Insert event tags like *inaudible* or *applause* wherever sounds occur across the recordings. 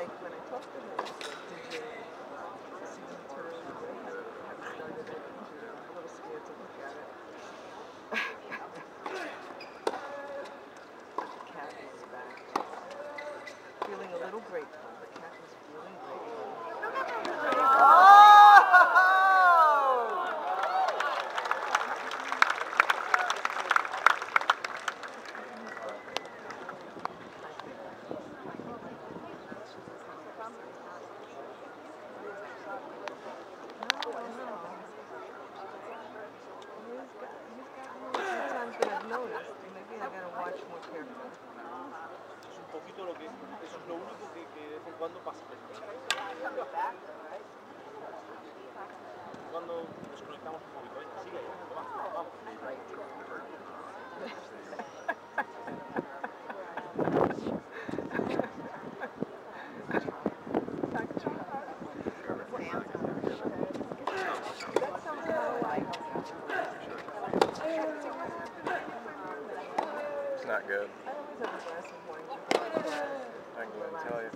like when I eso es lo único que, de vez en cuando pasa. Cuando nos conectamos un poquito, venga, sigue, vamos, vamos. *laughs* not good. I always have a glass of wine before I go I can go tell you.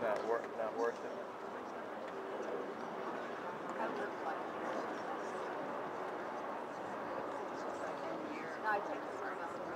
Not, wor- not worth it. We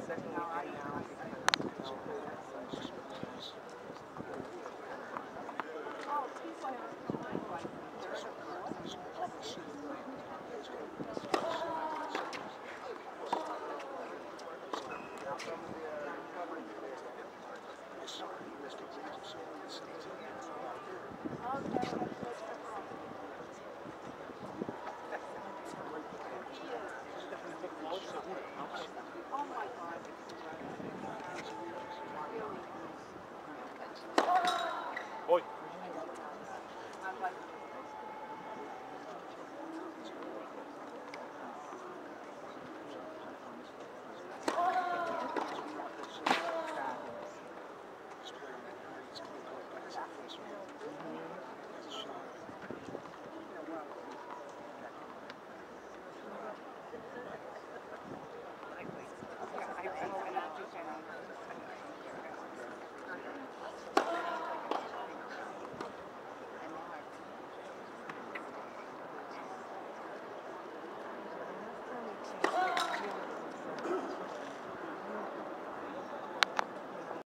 exactly.